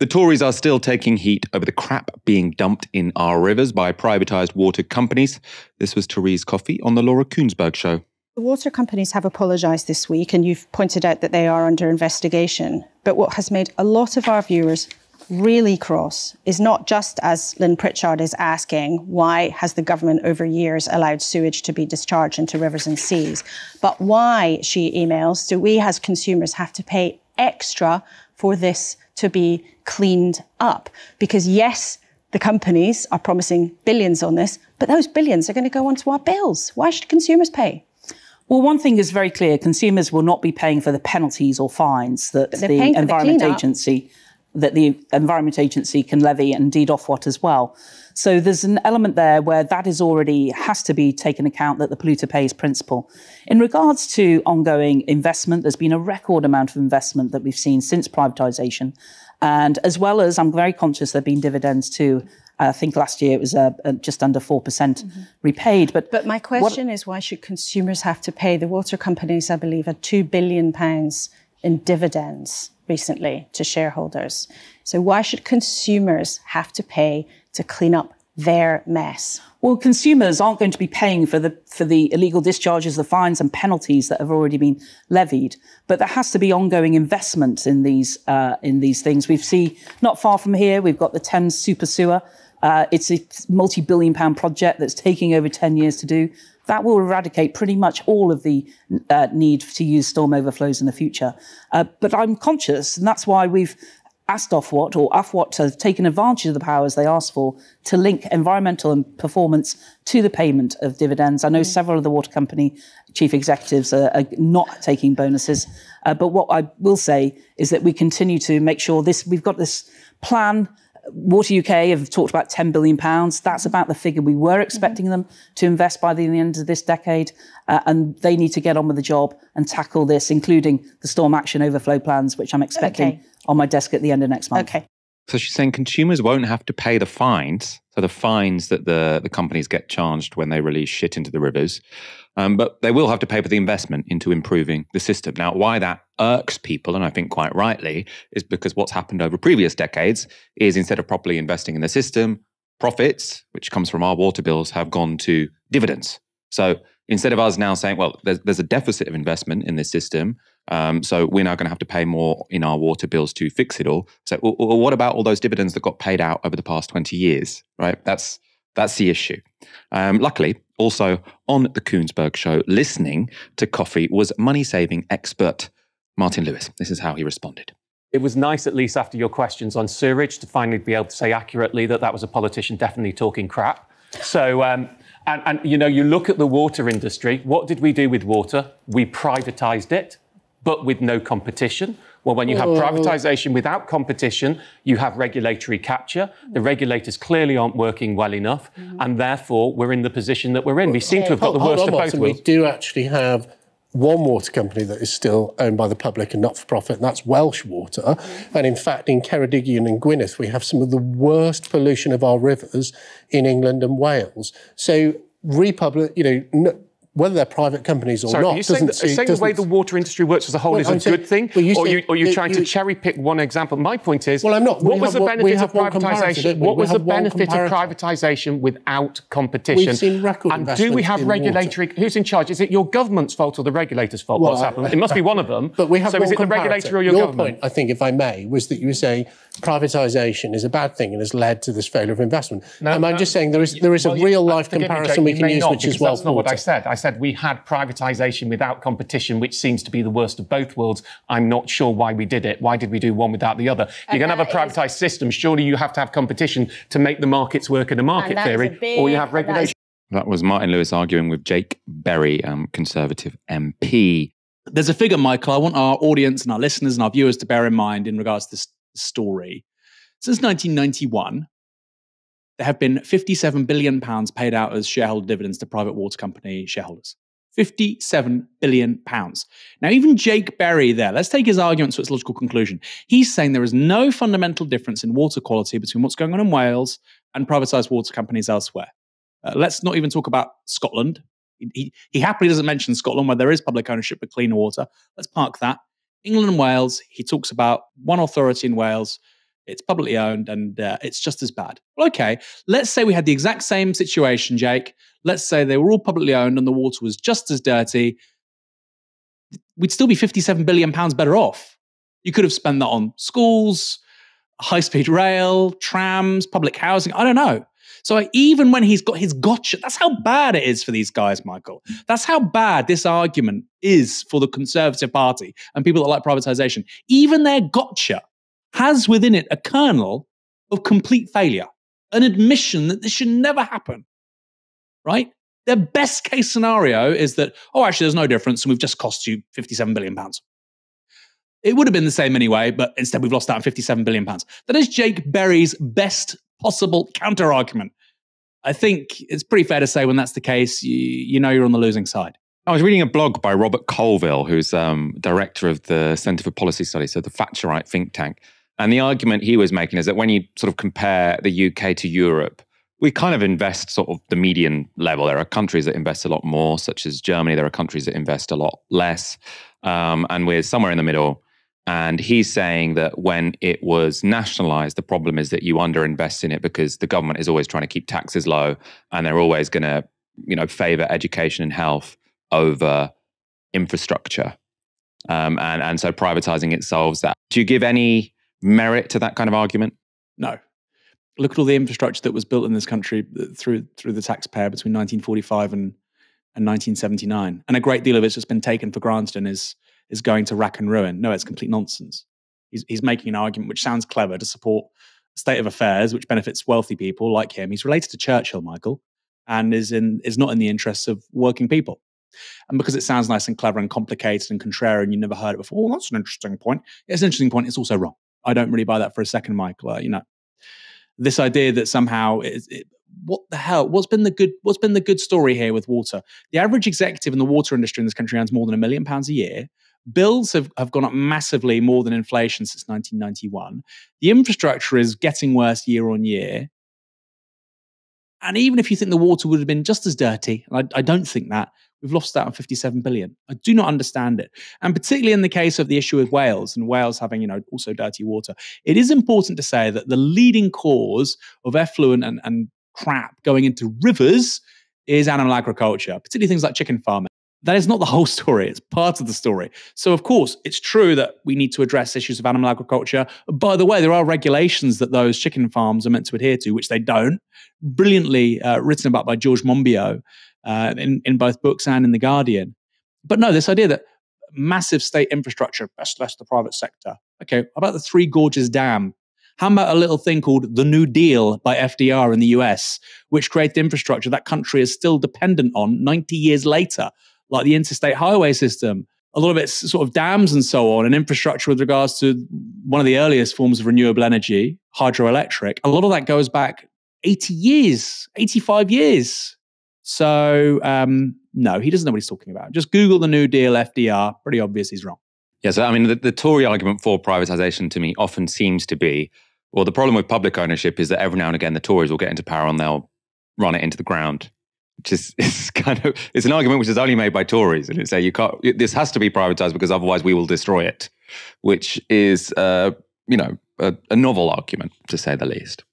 The Tories are still taking heat over the crap being dumped in our rivers by privatised water companies. This was Therese Coffey on the Laura Kuenssberg Show. The water companies have apologised this week, and you've pointed out that they are under investigation. But what has made a lot of our viewers really cross is not just as Lynn Pritchard is asking, why has the government over years allowed sewage to be discharged into rivers and seas, but why, she emails, do we as consumers have to pay extra for this to be cleaned up. Because yes, the companies are promising billions on this, but those billions are going to go onto our bills. Why should consumers pay? Well, one thing is very clear: consumers will not be paying for the penalties or fines that the Environment the Agency that the Environment Agency can levy, and indeed Ofwat as well. So there's an element there where that is already has to be taken account that the polluter pays principle. In regards to ongoing investment, there's been a record amount of investment that we've seen since privatisation. And as well as, I'm very conscious there have been dividends too. I think last year it was uh, uh, just under 4% mm hmm repaid. But, but my question what, is why should consumers have to pay? The water companies, I believe, had £2 billion in dividends recently to shareholders. So why should consumers have to pay to clean up their mess? Well, consumers aren't going to be paying for the for the illegal discharges, the fines and penalties that have already been levied. But there has to be ongoing investment in these uh, in these things. We've seen not far from here, we've got the Thames Super Sewer. Uh, it's a multi-billion pound project that's taking over 10 years to do. That will eradicate pretty much all of the uh, need to use storm overflows in the future. Uh, but I'm conscious, and that's why we've asked Ofwat or Ofwat to have taken advantage of the powers they asked for to link environmental and performance to the payment of dividends. I know mm. several of the water company chief executives are, are not taking bonuses, uh, but what I will say is that we continue to make sure this. We've got this plan. Water UK have talked about 10 billion pounds. That's about the figure we were expecting mm-hmm. them to invest by the end of this decade. Uh, and they need to get on with the job and tackle this, including the storm action overflow plans, which I'm expecting okay on my desk at the end of next month. Okay. So she's saying consumers won't have to pay the fines, so the fines that the, the companies get charged when they release shit into the rivers, um, but they will have to pay for the investment into improving the system. Now, why that irks people, and I think quite rightly, is because what's happened over previous decades is instead of properly investing in the system, profits, which comes from our water bills, have gone to dividends. So instead of us now saying, well, there's, there's a deficit of investment in this system, um, so we're now going to have to pay more in our water bills to fix it all. So well, what about all those dividends that got paid out over the past 20 years, right? That's that's the issue. Um, luckily, also on the Kuenssberg show, listening to Coffey was money saving expert Martin Lewis. This is how he responded. It was nice, at least after your questions on sewerage, to finally be able to say accurately that that was a politician definitely talking crap. So, um, and, and you know, you look at the water industry. What did we do with water? We privatized it but with no competition. Well, when you have privatization without competition, you have regulatory capture. The regulators clearly aren't working well enough, mm-hmm. and therefore we're in the position that we're in. We seem to have got the worst of both worlds. We do actually have one water company that is still owned by the public and not for profit, and that's Welsh Water. Mm-hmm. And in fact, in Ceredigion and Gwynedd, we have some of the worst pollution of our rivers in England and Wales. So, republic, you know, whether they're private companies or Sorry, not. Are you saying, the, saying the way the water industry works as a whole well, is I'm a saying, good thing? Well, you or, you, are you trying you, to cherry pick one example? My point is, well, I'm not. What we was the benefit of privatisation? What was the benefit of privatisation without competition? We've seen record And do we have regulatory? Water. Who's in charge? Is it your government's fault or the regulator's fault? Well, What's happened? It must be one of them. But we have so is it the regulator or your, your government? point, I think, if I may, was that you were saying privatisation is a bad thing and has led to this failure of investment. No, and I'm just saying there is there is a real uh, life comparison we can use, which is well. That's not what I said. I said we had privatisation without competition, which seems to be the worst of both worlds. I'm not sure why we did it. Why did we do one without the other? If you're going to have a privatised is... system, surely you have to have competition to make the markets work in a market theory, big, or you have regulation. That was Martin Lewis arguing with Jake Berry, um, Conservative MP. There's a figure, Michael, I want our audience and our listeners and our viewers to bear in mind in regards to this story. Since 1991, there have been 57 billion pounds paid out as shareholder dividends to private water company shareholders. 57 billion pounds. Now, even Jake Berry there, let's take his argument to its logical conclusion. He's saying there is no fundamental difference in water quality between what's going on in Wales and privatized water companies elsewhere. Uh, let's not even talk about Scotland. He, he happily doesn't mention Scotland where there is public ownership of clean water. Let's park that. England and Wales, he talks about one authority in Wales It's publicly owned and uh, it's just as bad. Well, okay, let's say we had the exact same situation, Jake. Let's say they were all publicly owned and the water was just as dirty. We'd still be 57 billion pounds better off. You could have spent that on schools, high speed rail, trams, public housing. I don't know. So even when he's got his gotcha, that's how bad it is for these guys, Michael. That's how bad this argument is for the Conservative Party and people that like privatization. Even their gotcha has within it a kernel of complete failure, an admission that this should never happen, right? Their best case scenario is that, oh, actually, there's no difference, and we've just cost you 57 billion pounds. It would have been the same anyway, but instead we've lost out on 57 billion pounds. That is Jake Berry's best possible counter argument. I think it's pretty fair to say when that's the case, you, you know you're on the losing side. I was reading a blog by Robert Colville, who's um, director of the Centre for Policy Studies, so the Thatcherite think tank. And the argument he was making is that when you sort of compare the UK to Europe, we kind of invest sort of the median level. There are countries that invest a lot more, such as Germany. There are countries that invest a lot less. Um, and we're somewhere in the middle. And he's saying that when it was nationalized, the problem is that you underinvest in it because the government is always trying to keep taxes low and they're always going to, you know, favor education and health over infrastructure. Um, and, and so privatizing it solves that. Do you give any merit to that kind of argument? No. Look at all the infrastructure that was built in this country uh, through through the taxpayer between 1945 and, and 1979. And a great deal of it's just been taken for granted and is, is going to rack and ruin. No, it's complete nonsense. He's, he's making an argument which sounds clever to support state of affairs, which benefits wealthy people like him. He's related to Churchill, Michael, and is in is not in the interests of working people. And because it sounds nice and clever and complicated and contrarian, you never heard it before. Oh, that's an interesting point. It's an interesting point. It's also wrong. I don't really buy that for a second, Michael. Uh, you know, this idea that somehow it, it, what the hell? What's been the good? What's been the good story here with water? The average executive in the water industry in this country earns more than a million pounds a year. Bills have, have gone up massively more than inflation since 1991. The infrastructure is getting worse year on year. And even if you think the water would have been just as dirty, I, I don't think that, we've lost out on 57 billion. I do not understand it. And particularly in the case of the issue with Wales and Wales having, you know, also dirty water, it is important to say that the leading cause of effluent and, and crap going into rivers is animal agriculture, particularly things like chicken farming. That is not the whole story. It's part of the story. So, of course, it's true that we need to address issues of animal agriculture. By the way, there are regulations that those chicken farms are meant to adhere to, which they don't. Brilliantly uh, written about by George Monbiot uh, in, in both books and in The Guardian. But no, this idea that massive state infrastructure, best left the private sector. Okay, about the Three Gorges Dam? How about a little thing called the New Deal by FDR in the US, which created infrastructure that country is still dependent on 90 years later? like the interstate highway system. A lot of it's sort of dams and so on, and infrastructure with regards to one of the earliest forms of renewable energy, hydroelectric. A lot of that goes back 80 years, 85 years. So, um, no, he doesn't know what he's talking about. Just Google the New Deal FDR. Pretty obvious he's wrong. Yeah, so I mean, the, the Tory argument for privatization to me often seems to be well, the problem with public ownership is that every now and again the Tories will get into power and they'll run it into the ground which is it's kind of it's an argument which is only made by Tories, and it's say you can't. This has to be privatized because otherwise we will destroy it, which is uh, you know a, a novel argument to say the least.